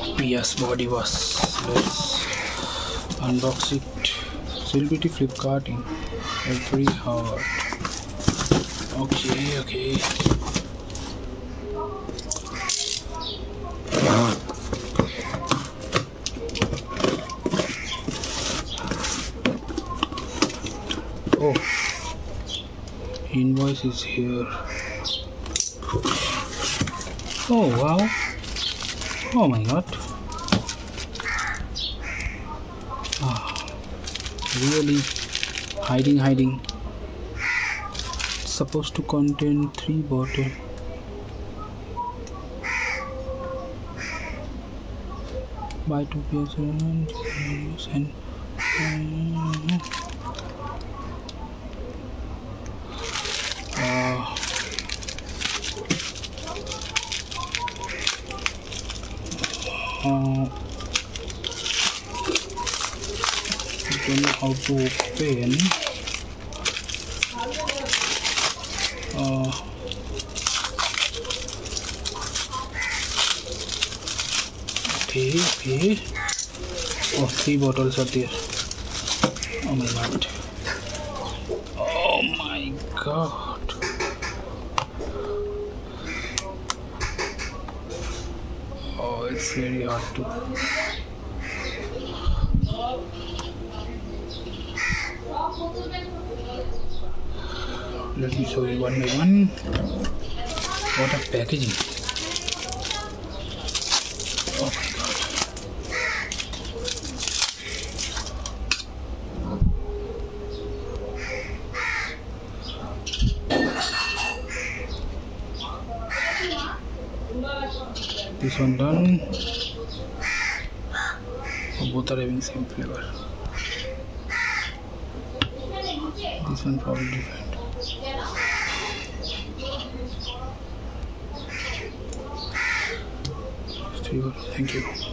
PS body was. let's unbox it. Celebrity flipkarting every hour. Okay okay. Oh. Invoice is here. Oh wow oh my god. Ah, really hiding hiding. It's supposed to contain three bottle buy two Pears and uh, uh, don't know how to open okay okay. Oh three bottles are there. Oh my god oh my god oh it's very hard to let me show you one by one. What a packaging. Oh my god this one done. Oh, both are having same flavor. This one probably different. Thank you